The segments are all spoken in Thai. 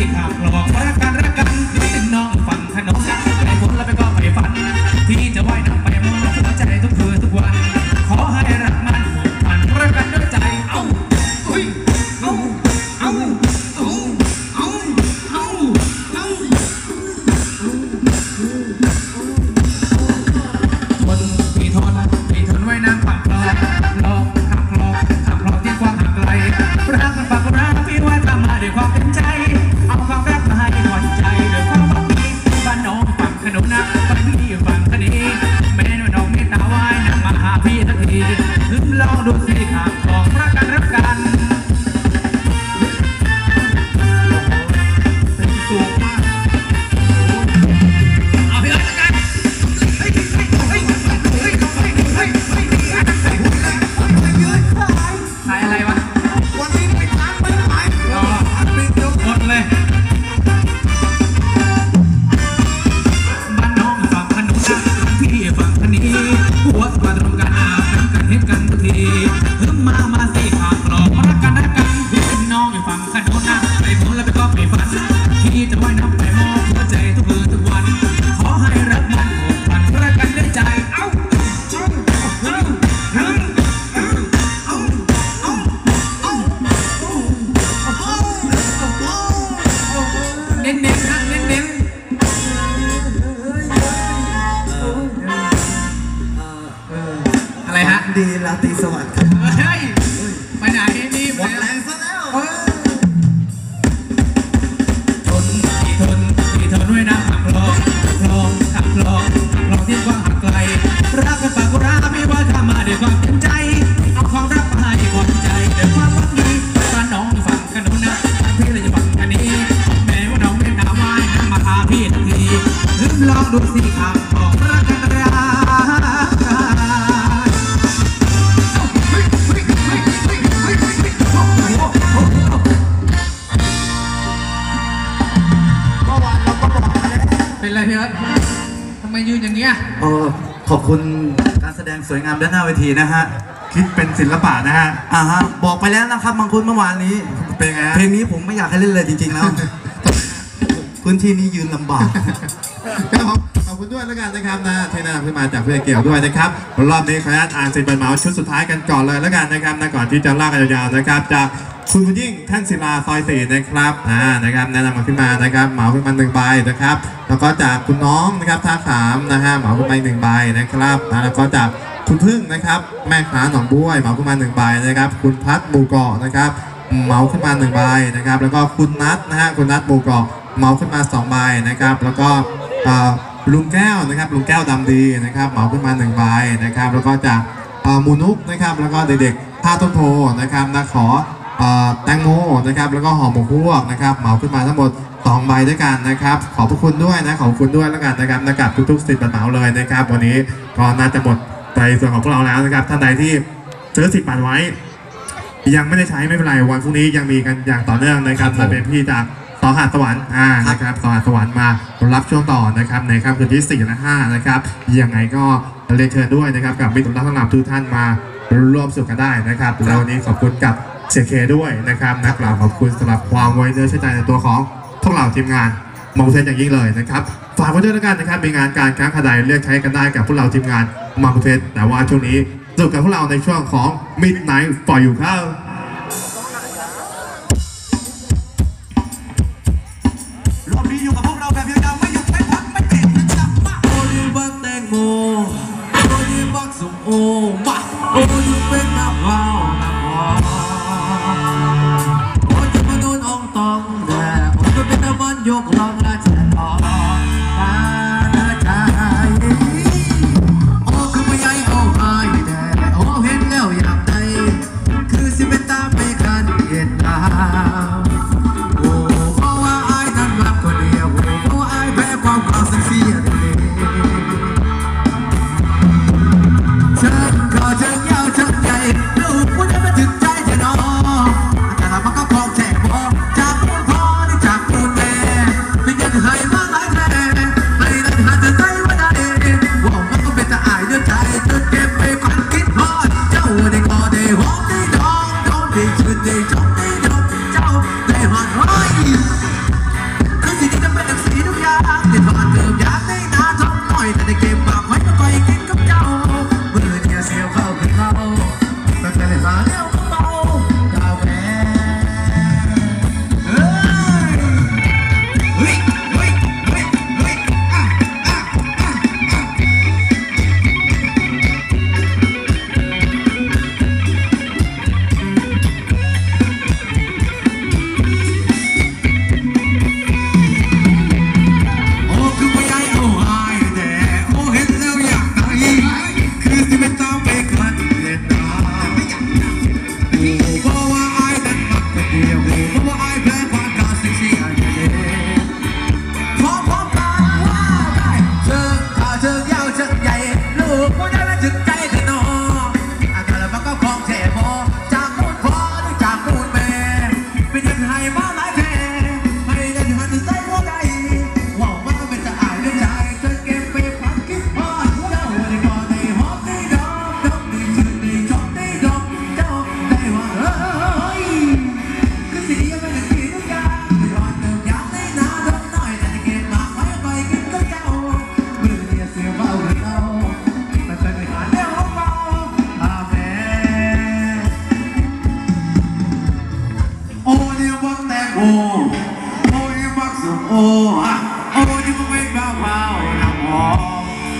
ที่ข้างระบอกพระกา Carlos. ๆอะไรฮะดีลาตรีสวัสดิ์ครับเฮ้ยไปไหนนี่หมดแรงซะแล้วทนที่ทนที่ทนด้วยน้ำขับคลองคลองขับคลองขับคลองที่กว้างห่างไกล รักกันปากรักไม่ว่าข้ามาด้วยความเต็มใจ เอาความรักมาให้หวังใจด้วยความหวังดีบ้านน้องอยู่ฝั่งขนุนนะพี่เลยจะฝั่งกันนี้แม้ว่าน้องเป็นดาวไม้นำมาหาพี่ทันทีลืมลองดูสิครับ อย่างเงี้ยเออขอบคุณการแสดงสวยงามด้านหน้าเวทีนะฮะ คิดเป็นศิลปะนะฮะ อ่าฮะ บอกไปแล้วนะครับบางคนเมื่อวานนี้ เป็นไงฮะเพลงนี้ผมไม่อยากให้เล่นเลยจริง ๆ แล้ว พื้นที่นี้ยืนลำบากก็ขอบขอบคุณด้วยแล้วกันนะครับนะที่แนะนำขึ้นมาจากเพื่อนเกี่ยวด้วยนะครับรอบนี้ขออนุญาตอ่านสินบันเมาส์ชุดสุดท้ายกันก่อนเลยแล้วกันนะครับนะก่อนที่จะลากกันยาวๆนะครับจาก คุณบุญยิ่งท่านศิลาซอยสี่นะครับอ่านะครับแนะนำมาขึ้นมานะครับเหมาขึ้นมาหนึ่งใบนะครับ แล้วก็จากคุณน้องนะครับท่าขามนะฮะเหมาขึ้นมาหนึ่งใบนะครับแล้วก็จากคุณพึ่งนะครับแม่ค้าหนองบ้วยเหมาขึ้นมาหนึ่งใบนะครับ คุณพัดหมูเกาะนะครับเหมาขึ้นมาหนึ่งใบนะครับ แล้วก็คุณนัทนะฮะคุณนัทหมูเกาะเหมาขึ้นมาสองใบนะครับ แล้วก็อ่อลุงแก้วนะครับลุงแก้วดำดีนะครับเหมาขึ้นมาหนึ่งใบนะครับ แล้วก็จากเอ่อหมูนุกนะครับ แล้วก็เด็กๆท่าต้นโพนะครับนะขอ แตงโมนะครับแล้วก็ห่อหมกพวกนะครับเหมาขึ้นมาทั้งหมดสองใบด้วยกันนะครับ ขอบพระคุณด้วยนะขอบคุณด้วยแล้วกันนะครับนะกับทุกๆสิทธิ์บัตรเหมาเลยนะครับ วันนี้ก็น่าจะหมดไปส่วนของพวกเราแล้วนะครับท่านใดที่ซื้อสิทธิ์บัตรไว้ ยังไม่ได้ใช้ไม่เป็นไรวันพรุ่งนี้ยังมีกันอย่างต่อเนื่องนะครับครับผมจะเป็นพี่จากสอหาสวรรค์อ่าครับนะครับสอหาสวรรค์มารับช่วงต่อนะครับในค่ำคืนที่4และ5นะครับยังไงก็เรียนเชิญด้วยนะครับกับมิตรรักทั้งหลายทุกท่านมาร่วมสนุกกันได้นะครับแล้ววันนี้ขอบคุณกับ เสียเคด้วยนะครับนักกล่าวขอบคุณสำหรับความไว้เนื้อเชื่อใจในตัวของพวกเราทีมงานมองเทนอย่างยิ่งเลยนะครับฝากไว้ด้วยแล้วกันนะครับมีงานการค้าขายเลือกใช้กันได้กับพวกเราทีมงานมังเทนแต่ว่าช่วงนี้สนุกกับพวกเราในช่วงของ Midnight for You ครับ Ramadan โอ้อะโอ้ที่กูเป็นบ้าเบาหนังหอม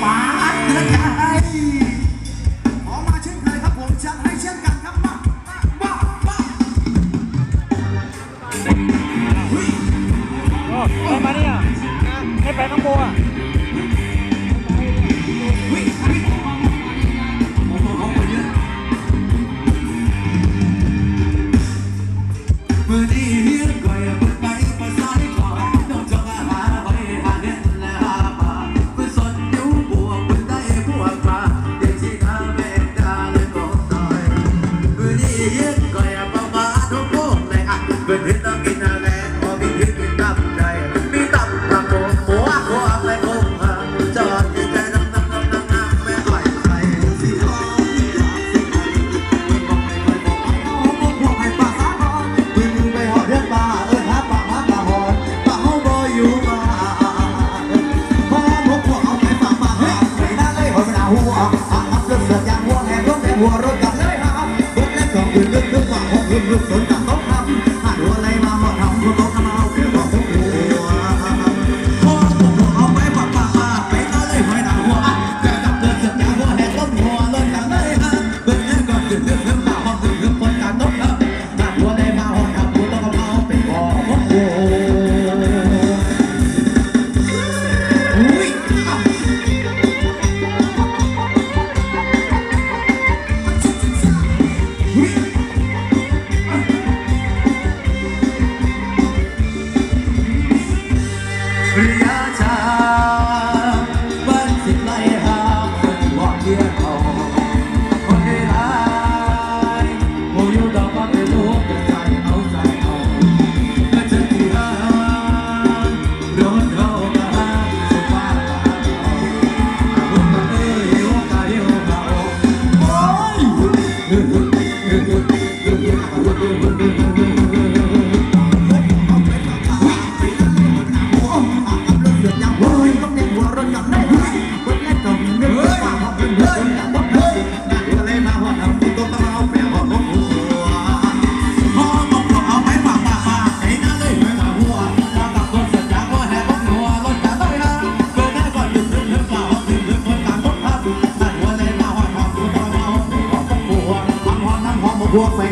ปาดเดือดใจขอมาช่นเคยครับผมจัดให้เช่นกันทั้ไปน้องโบอะ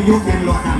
yo que lo.